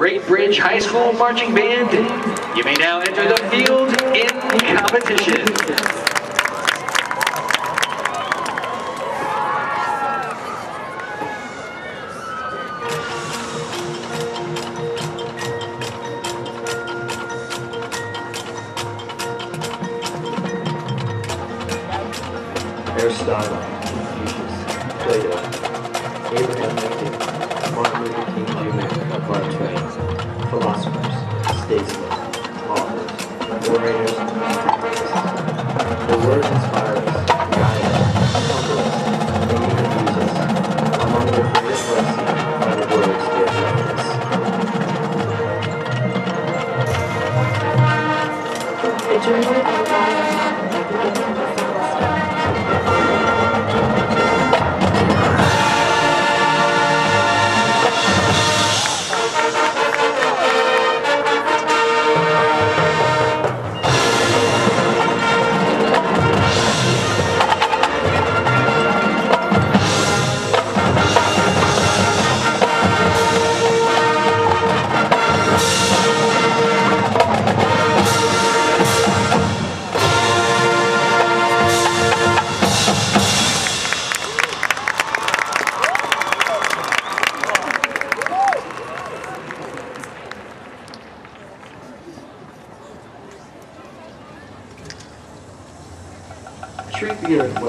Great Bridge High School Marching Band, you may now enter the field in competition. Aristotle, philosophers, statesmen, authors, orators, and activists. Their words inspire us, guide us, and amuse us. Among their greatest legacy are the words they have left us. The journey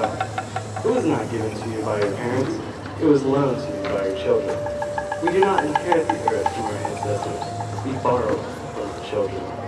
It was not given to you by your parents. It was loaned to you by your children. We do not inherit the earth from our ancestors. We borrow from the children.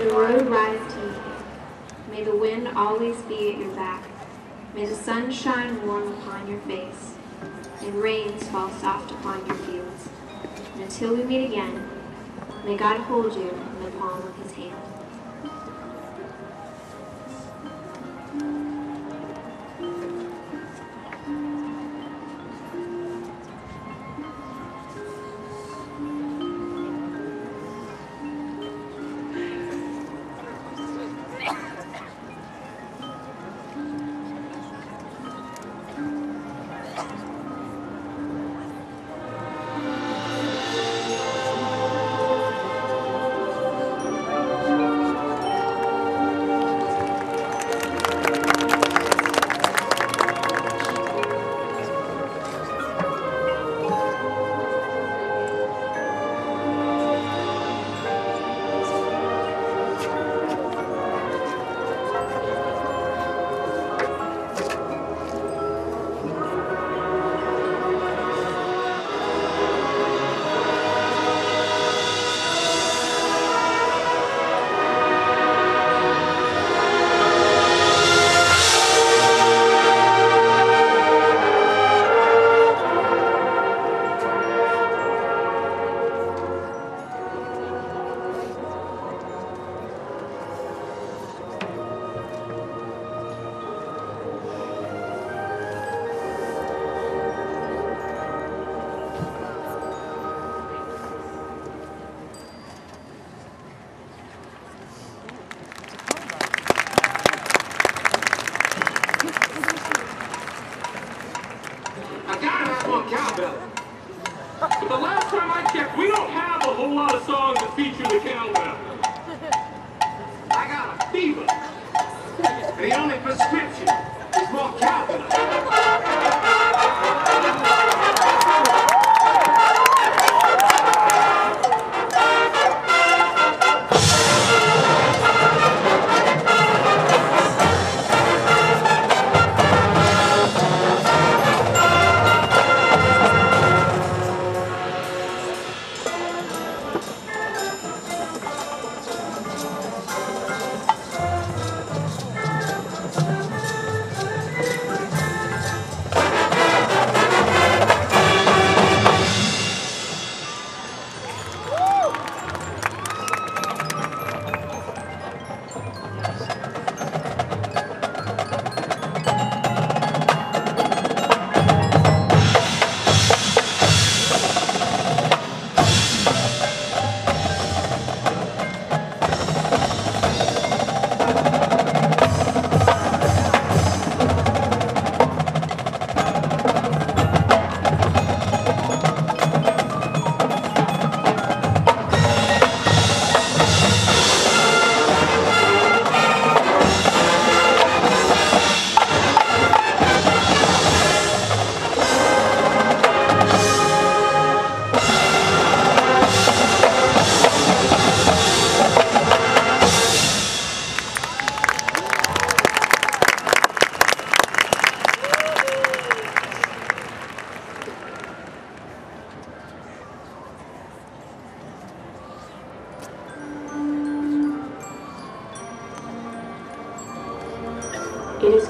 The road rise to meet you. May the wind always be at your back. May the sun shine warm upon your face, and rains fall soft upon your fields. And until we meet again, may God hold you in the palm of his hand. Songs that feature the cowbell.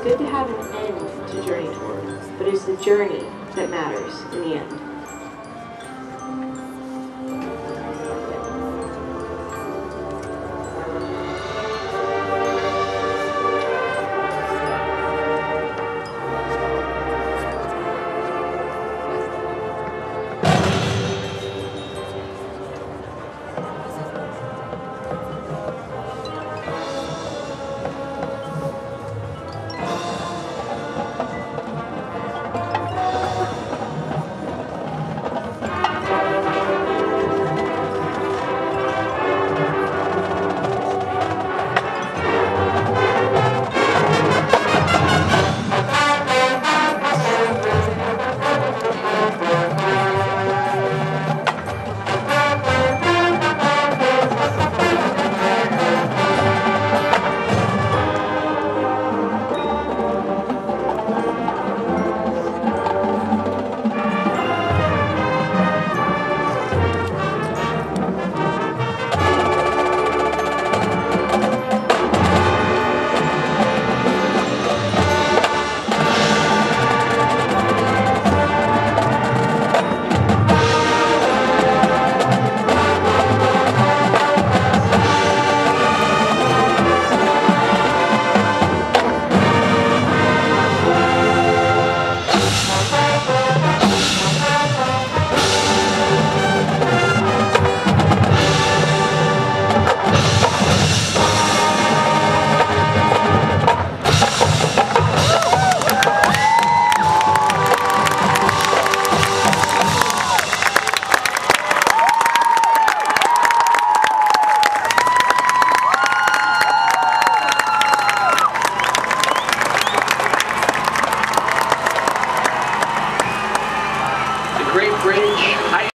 Good to have an end to journey toward, but it's the journey that matters in the end.